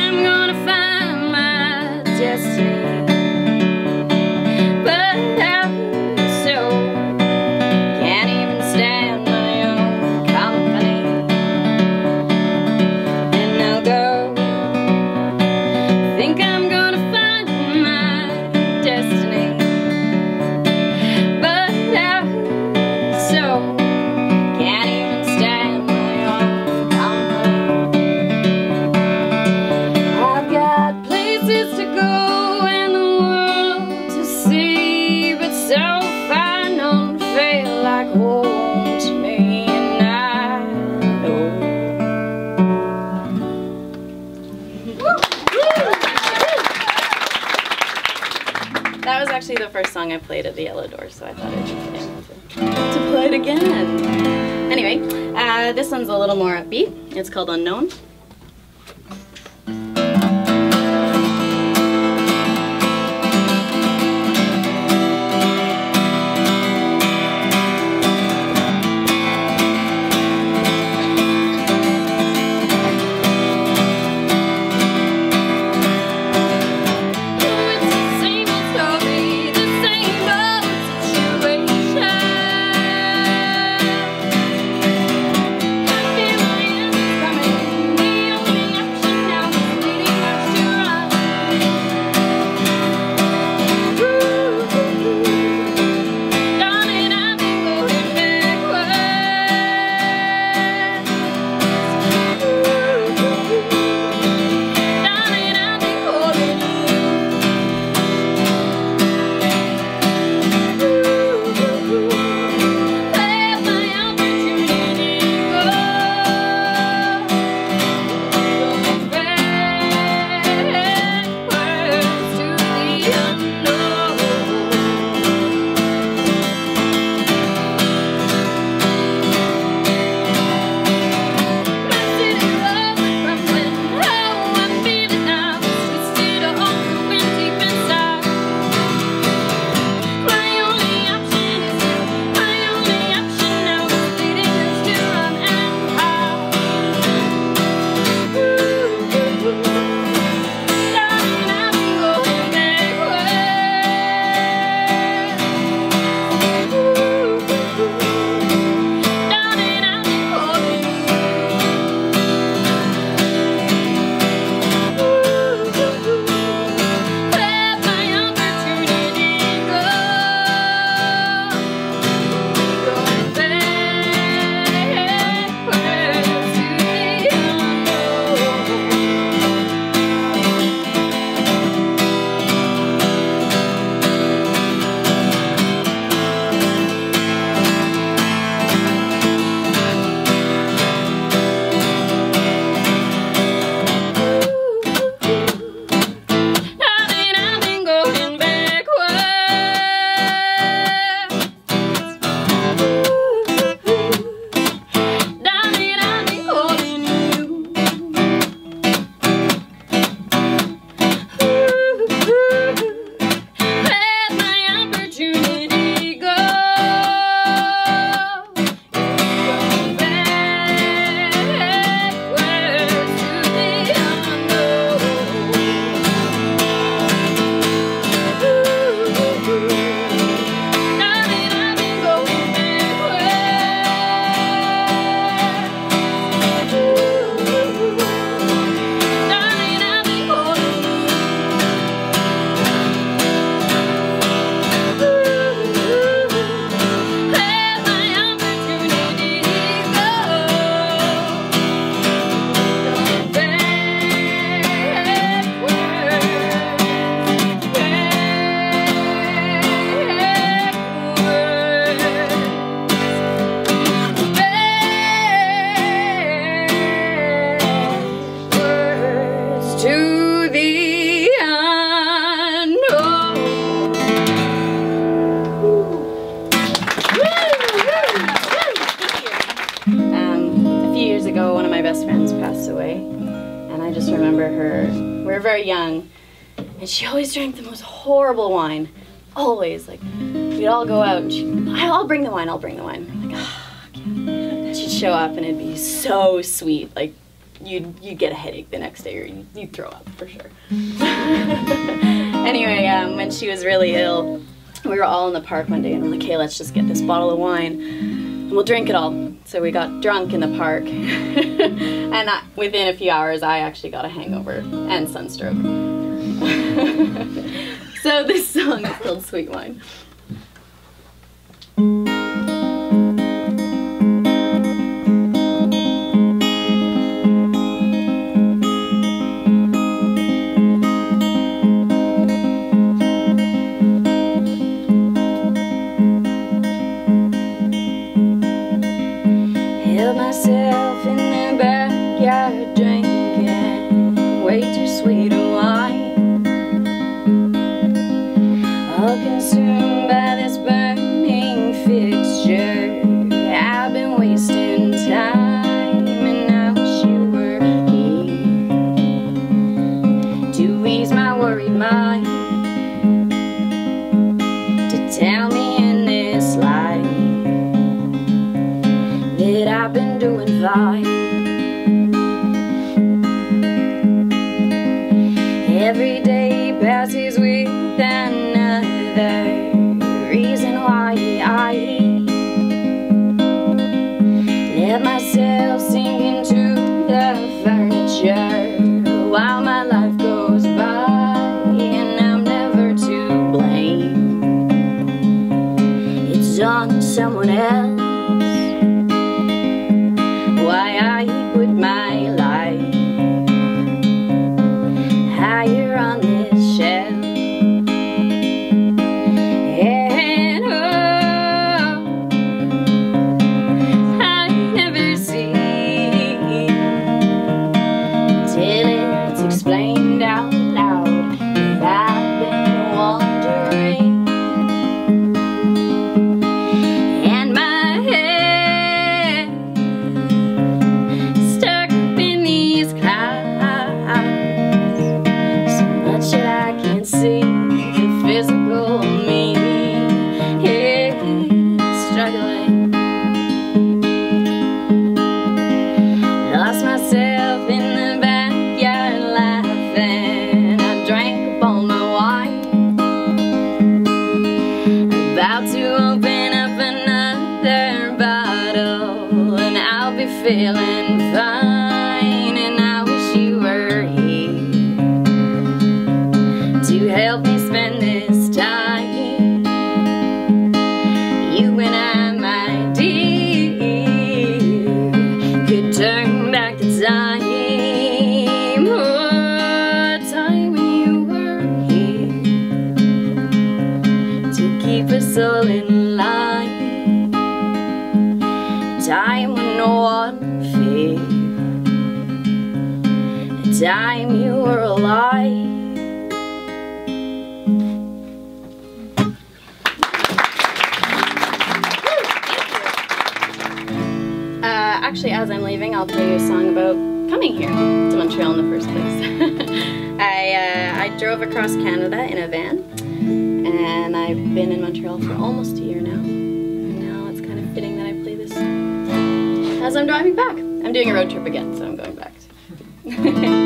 I'm gonna find my destiny. song I played at the Yellow Door, so I thought it would be fitting to, to play it again. Anyway, uh, this one's a little more upbeat. It's called Unknown. wine. Always. Like, we'd all go out and she'd, I'll bring the wine, I'll bring the wine. Like, ah, oh, okay. She'd show up and it'd be so sweet. Like, you'd, you'd get a headache the next day or you'd, you'd throw up for sure. anyway, um, when she was really ill, we were all in the park one day and I'm like, hey, let's just get this bottle of wine and we'll drink it all. So we got drunk in the park. and I, within a few hours, I actually got a hangover and sunstroke. so this song is called Sweet Wine. I've been doing fine. It's You and I, drove across Canada in a van, and I've been in Montreal for almost a year now. And now it's kind of fitting that I play this as I'm driving back. I'm doing a road trip again, so I'm going back.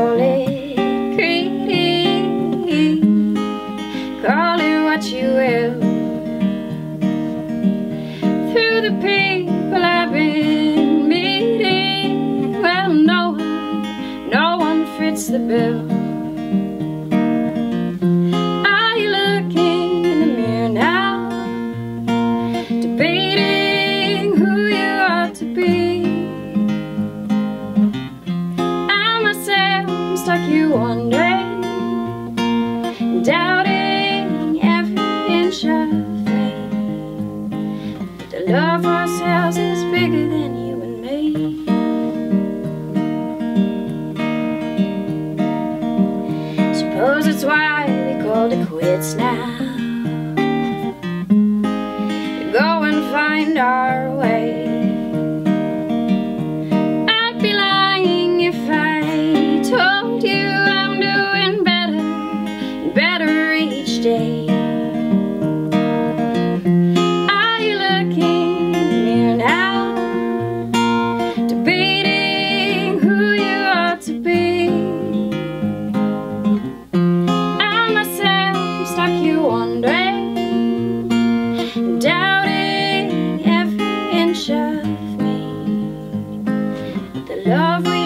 Holy Creedy Call it what you will. Through the people I've been meeting Well, no one, no one fits the bill. love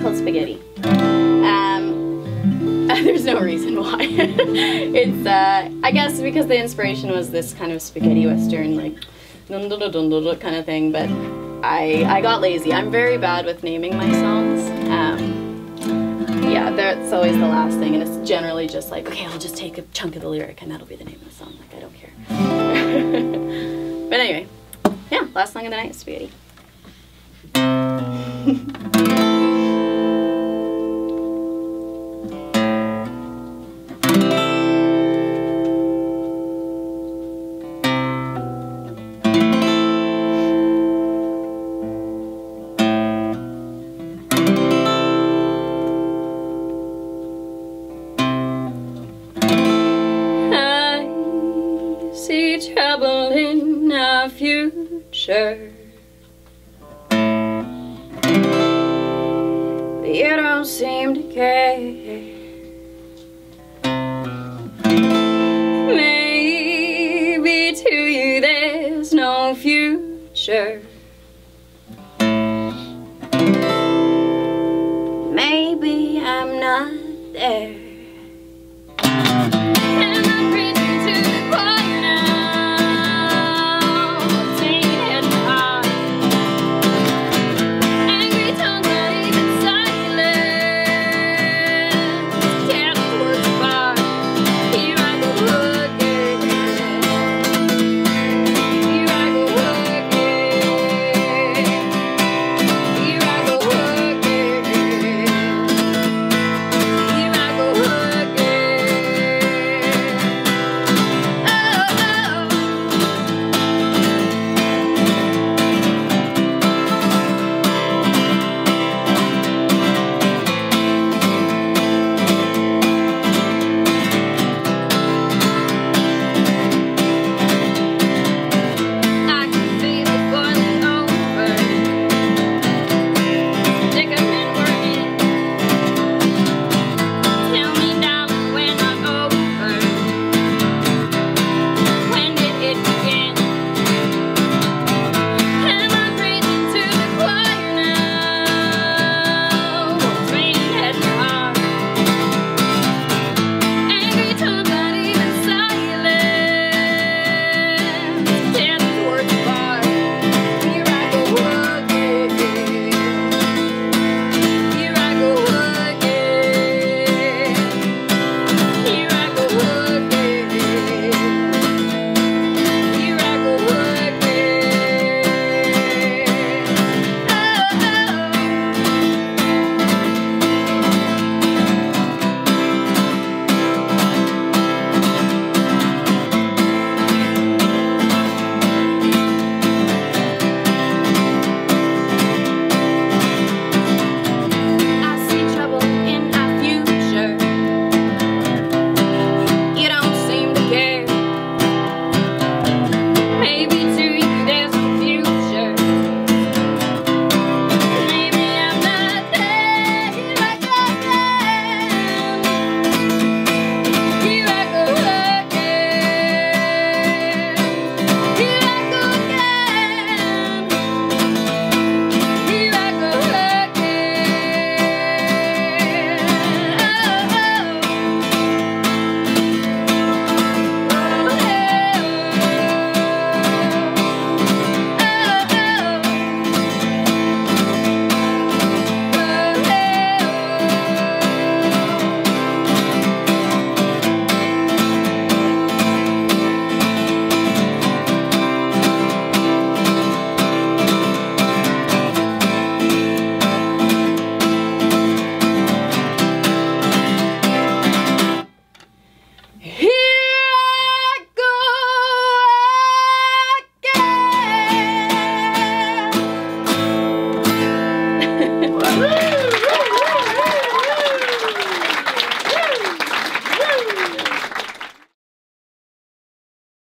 called Spaghetti. Um, there's no reason why. it's, uh, I guess because the inspiration was this kind of spaghetti western, like, dun dun dun dun dun kind of thing, but I, I got lazy. I'm very bad with naming my songs. Um, yeah, that's always the last thing, and it's generally just like, okay, I'll just take a chunk of the lyric, and that'll be the name of the song. Like, I don't care. but anyway, yeah, last song of the night, Spaghetti. Future.